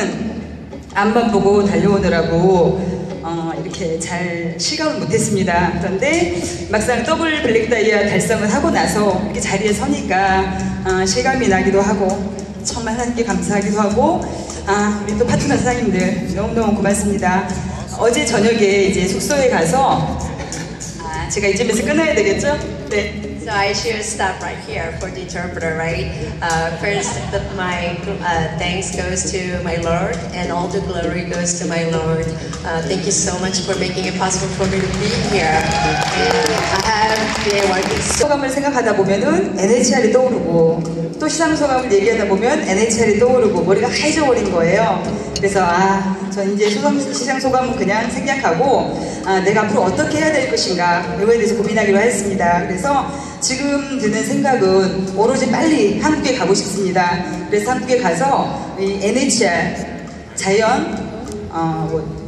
처음에는 앞만 보고 달려오느라고 어, 이렇게 잘 실감을 못했습니다. 그런데 막상 더블 블랙 다이아 달성을 하고 나서 이렇게 자리에 서니까 어, 실감이 나기도 하고 정말 하나님께 감사하기도 하고 아 우리 또 파트너 사장님들 너무너무 고맙습니다. 어제 저녁에 이제 숙소에 가서 아, 제가 이쯤에서 끊어야 되겠죠? 네. So I should stop right here for the interpreter, right? Uh, first, the, my uh, thanks goes to my Lord, and all the glory goes to my Lord. Uh, thank you so much for making it possible for me to be here. And I been working so 소감을 생각하다 보면은 NHR이 떠오르고 또 시상 소감을 얘기하다 보면 NHR이 떠오르고 머리가 하얘져 버린 거예요. 그래서 아, 전 이제 소감, 시상 소감은 그냥 생략하고 아, 내가 앞으로 어떻게 해야 될 것인가 이거에 대해서 고민하기로 했습니다. 그래서 지금 드는 생각은 오로지 빨리 한국에 가고 싶습니다. 그래서 한국에 가서 이 NHR 자연 어, 뭐